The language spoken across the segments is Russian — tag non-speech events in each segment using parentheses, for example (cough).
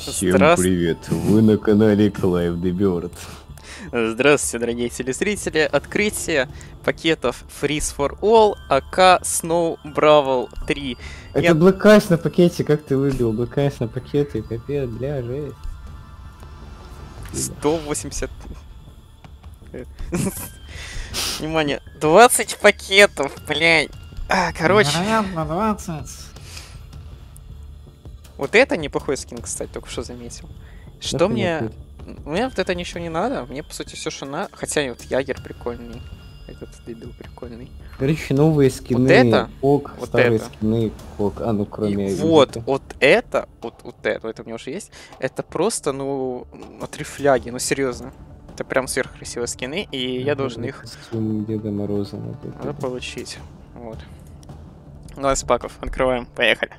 Всем Здравств- привет, вы на канале Clive the Bird. Здравствуйте, дорогие телезрители. Открытие пакетов Freeze for All АК Snow Brawl 3. Это Я- Black Ice на пакете, как ты выбил? Black Ice на пакете, капец, бля, жесть. 180... Внимание, 20 пакетов, блядь. А, короче, Вероятно, 20. Вот это неплохой скин, кстати, только что заметил. Что Нахуй мне... Мне вот это ничего не надо, мне, по сути, все, что надо. Хотя вот Ягер прикольный. Этот дебил прикольный. Короче, новые скины, это, кок, вот старые это. скины, кок, а ну кроме... И вот, вот это, вот, вот это, это у меня уже есть, это просто, ну, отрифляги, ну серьезно. Это прям сверхкрасивые скины, и я Ага, должен их Деда Мороза. надо получить. Вот. 20 паков, открываем, поехали.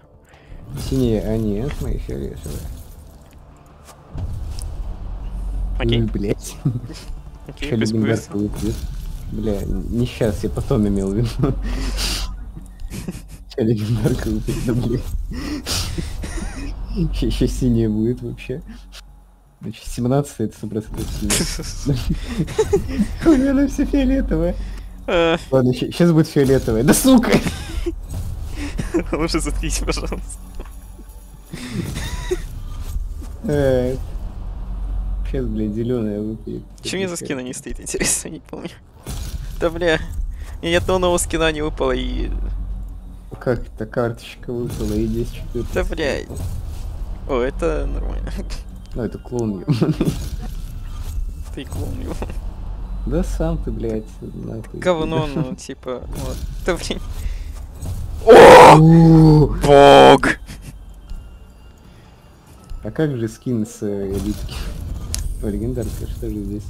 Синие, а нет, мои фиолетовые. Окей, Ой, блядь. окей, выпадет? Бля, не сейчас, я потом имел в виду. Что легендарка выпадет, блядь. Еще синяя будет вообще. Значит, 17 это 100% синяя. (laughs) У меня она все фиолетовая. Ладно, сейчас будет фиолетовая. Да сука! (laughs) Лучше заткните, пожалуйста. Сейчас, блядь, зеленая выпадет. Че мне за скина не стоит, интересно, не помню. Да бля, мне ни одного нового скина не выпало, и... Как это карточка выпала и 10 четвертых. Да блядь. О, это нормально. Ну, это клоун. Ты клоун его. Да сам ты, блядь, нахуй. Говно, ну, (laughs) типа, вот. Да блин. О! Бог! А как же скин с э, элитки? О, легендарка, что же здесь?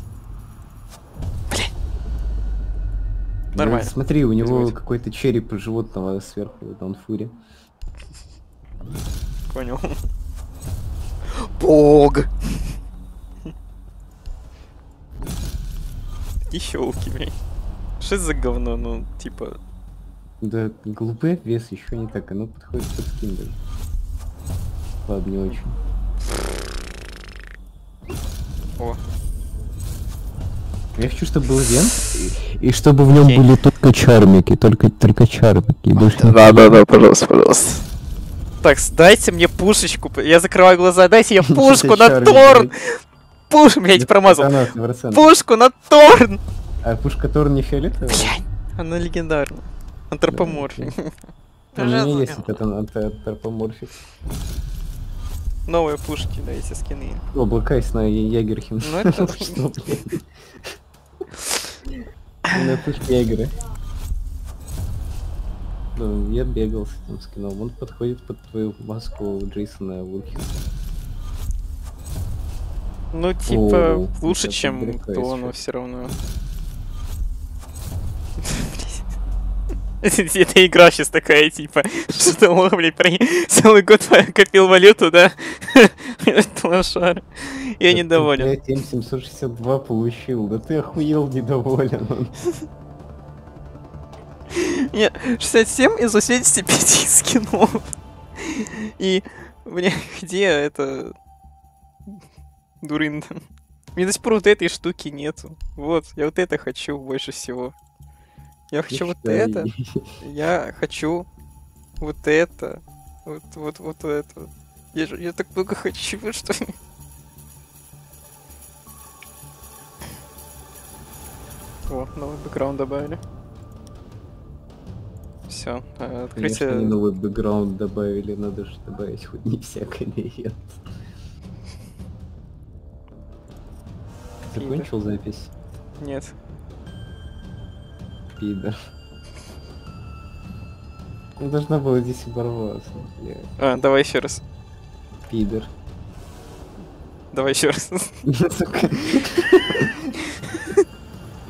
Да, Нормально. смотри, у него какой-то череп животного сверху, вот он фури. Понял. Бог! И щелки, блин. Что это за говно, ну, типа... Да, глупый вес еще не так, оно подходит под скин даже. Ладно, не очень. О, Я хочу, чтобы был вент, и, и чтобы в нем Окей. были только чармики, только, только чармики. и больше ничего. Да-да-да, пожалуйста, пожалуйста. Так, дайте мне пушечку. Я закрываю глаза, дайте мне (laughs) пушку на торн! Пуш, блядь, промазал. Это она, 100%. Пушку на торн! А пушка Торн не фиолетовая? Блядь, она легендарна. Антропоморфик. У меня есть этот ан- антропоморфик. Новые пушки, да, эти скины. О, Блэкайс на Ягерхим. Ну, это- Что? На пушке Ягера. Ну, я бегал с этим скином. Он подходит под твою маску Джейсона Уилкинса. Ну, типа, О, лучше, чем то, но все равно. (laughs) Это игра сейчас такая, типа, что ты блядь, про- целый год копил валюту, да? (laughs) Это лошара. Я недоволен. Я 7762 получил. Да ты охуел недоволен. Нет, 67 из 85 (laughs) скинов. И, бля, где это... Дурын. Мне до сих пор вот этой штуки нету. Вот, я вот это хочу больше всего. Я хочу вот это. Я хочу вот это. Вот, вот, вот это. Я, же- я так много хочу, что... О, новый бэкграунд добавили. Все, Конечно, открытие... они новый бэкграунд добавили, надо же добавить хоть не всякое нет. Закончил запись? Нет. Пидор. Ну, должна была здесь оборваться, блядь. А, давай еще раз. Пидор. Давай еще раз. (laughs) Сука.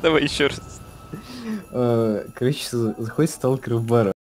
Давай еще раз. Э, Короче, за- заходит сталкер в бар,